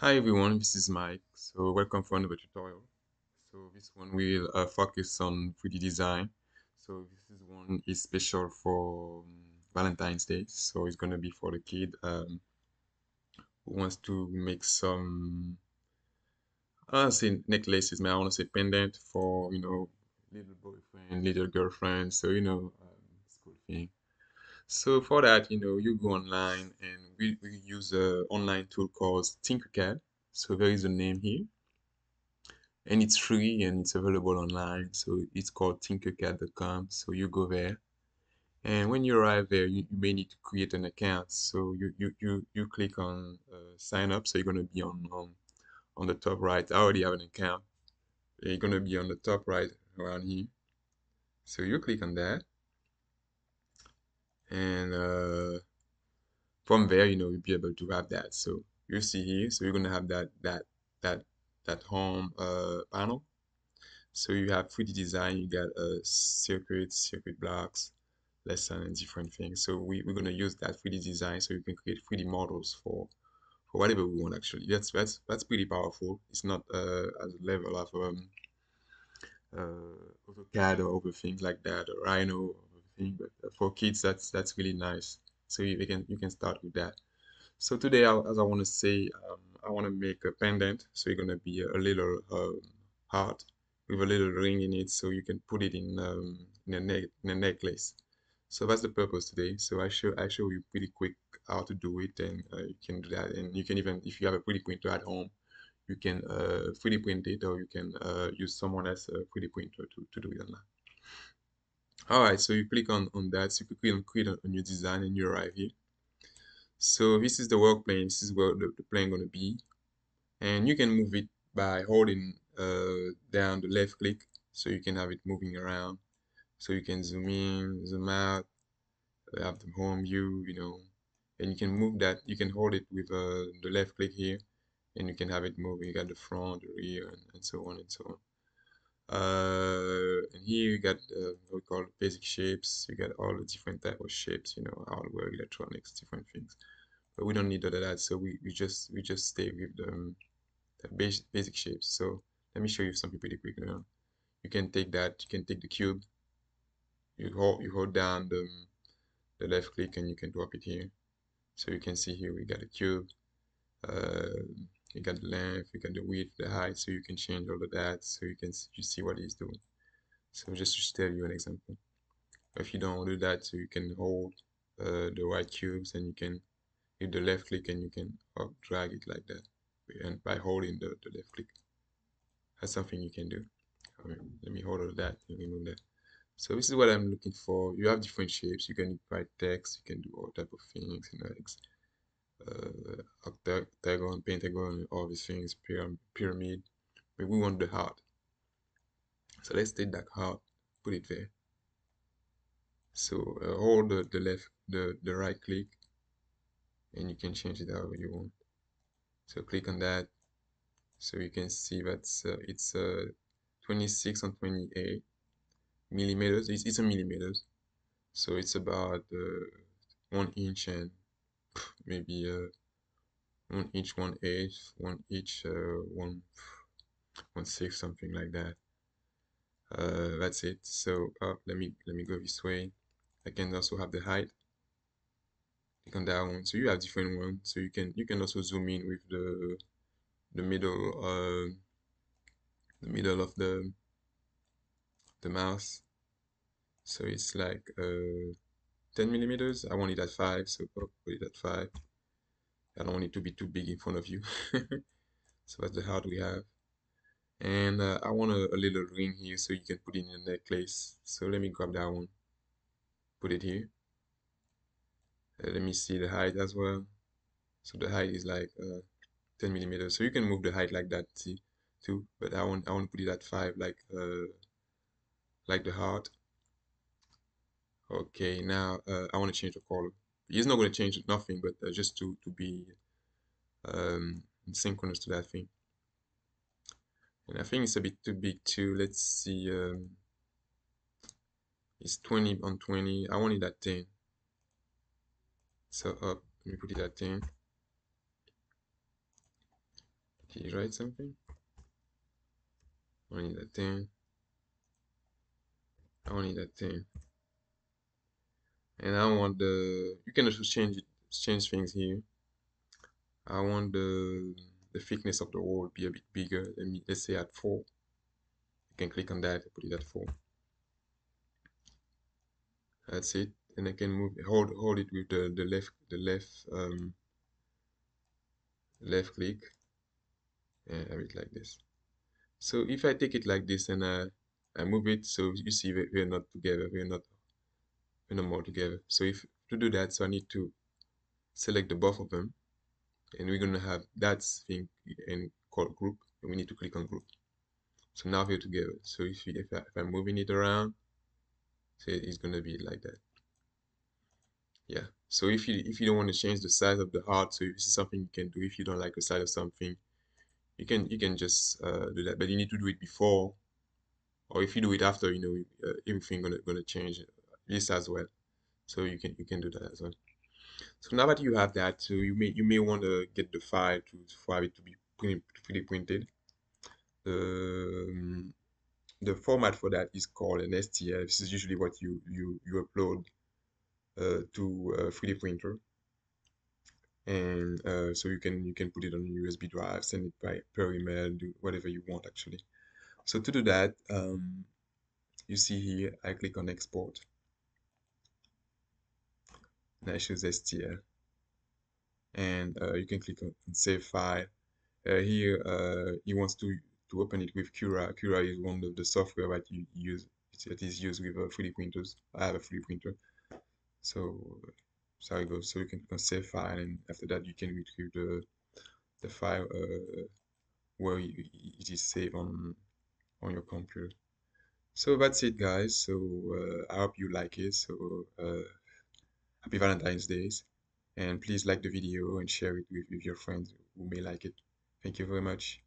Hi everyone, this is Mike. So welcome for another tutorial. So this one will uh, focus on 3D design. So this is one is special for um, Valentine's Day. So it's gonna be for the kid um, who wants to make some I don't say necklaces, man. I want to say pendant for you know little boyfriend, little girlfriend. So you know, um, cool thing. So for that, you know, you go online and we, we use a online tool called Tinkercad. So there is a name here and it's free and it's available online. So it's called tinkercad.com. So you go there and when you arrive there, you, you may need to create an account. So you, you, you, you click on uh, sign up. So you're going to be on, on, on the top right. I already have an account. You're going to be on the top right around here. So you click on that and uh, from there you know you'll be able to have that. So you see here. So you're gonna have that that that that home uh, panel. So you have 3d design. You got uh, circuits circuit blocks lesson and different things. So we, we're gonna use that 3d design so you can create 3d models for for whatever we want actually. That's that's that's pretty powerful. It's not uh, at level of um, uh, AutoCAD or other things like that or Rhino uh, for kids, that's that's really nice. So you can you can start with that. So today, as I want to say, um, I want to make a pendant. So you're gonna be a, little um, heart with a little ring in it, so you can put it in um, in a neck in a necklace. So that's the purpose today. So I show I show you pretty quick how to do it, and uh, you can do that. And you can even if you have a 3D printer at home, you can uh, 3D print it, or you can uh, use someone else's 3D printer to to do it online. All right, so you click on, on that. So you click on create a, new design and you arrive here. So this is the work plane. This is where the, the plane going to be. And you can move it by holding uh, down the left click. So you can have it moving around. So you can zoom in, zoom out, uh, have the home view, you know. And you can move that. You can hold it with uh, the left click here. And you can have it moving. Got the front, the rear, and, and so on and so on. Uh, and here you got uh, what we call basic shapes. You got all the different type of shapes, you know, hardware, electronics, different things. But we don't need all of that, so we, we just we just stay with the, um, the basic basic shapes. So let me show you something pretty quick now. You can take that. You can take the cube. You hold you hold down the the left click and you can drop it here. So you can see here we got a cube. Uh, you got the length, you got the width, the height, so you can change all of that so you can you see what he's doing. So just to tell you an example. If you don't do that, so you can hold uh, the white cubes and you can hit the left click and you can up drag it like that and by holding the, the left click. That's something you can do. let me hold all that and remove that. So this is what I'm looking for. You have different shapes. You can write text. You can do all type of things. You know, uh, octagon, pentagon, all these things, pyramid. But we want the heart. So let's take that heart, put it there. So uh, hold the, the left, the, the right click, and you can change it however you want. So click on that. So you can see that uh, it's uh, 26 and 28 millimeters. It's, it's a millimeters. So it's about uh, one inch and maybe uh, one each one eighth, one each uh, one one sixth, something like that. Uh, that's it. So uh, let me let me go this way. I can also have the height. Click on that one. So you have different ones. So you can you can also zoom in with the the middle uh the middle of the the mouse. So it's like uh 10 millimeters. I want it at 5, so I'll put it at 5. I don't want it to be too big in front of you. so that's the heart we have. And uh, I want a, a, little ring here so you can put it in your necklace. So let me grab that one. Put it here. Uh, let me see the height as well. So the height is like uh, 10 millimeters. So you can move the height like that see, too. But I want I want to put it at 5 like uh, like the heart. Okay, now uh, I want to change the color. It's not going to change nothing, but uh, just to, to be um, synchronous to that thing. And I think it's a bit too big too. Let's see. Um, it's 20 on 20. I want it at 10. So up, let me put it at 10. did you write something. I need that thing. I want that thing. And I want the you can also change it change things here. I want the the thickness of the wall be a bit bigger. Let me let's say at four. You can click on that put it at four. That's it. And I can move hold hold it with the, the left the left um left click and have it like this. So if I take it like this and I, I move it, so you see we're not together, we're not not more together. So if to do that, so I need to select the both of them and we're gonna have that thing in called group and we need to click on group. So now we're together. So if, if, I, if I'm moving it around, so it's gonna be like that. Yeah. So if you if you don't want to change the size of the heart, so this is something you can do. If you don't like the size of something, you can you can just uh, do that. But you need to do it before, or if you do it after, you know, uh, everything gonna gonna change this as well. So you can you can do that as well. So now that you have that, so you may you may want to get the file to for it to be print, 3D printed. Um, the format for that is called an STL. This is usually what you you you upload uh, to a 3D printer, and uh, so you can you can put it on a USB drive, send it by per email, do whatever you want actually. So to do that, um, you see here, I click on export. And I choose STL. And uh, you can click on save file. Uh, here, uh, he wants to to open it with Cura. Cura is one of the software that you use that is used with uh, 3D printers. I have a 3D printer. So, so it goes. So you can, can save file, and after that you can retrieve the the file uh, where it is saved on on your computer. So that's it, guys. So uh, I hope you like it. So uh, happy Valentine's Days, and please like the video and share it with, with your friends who may like it. Thank you very much.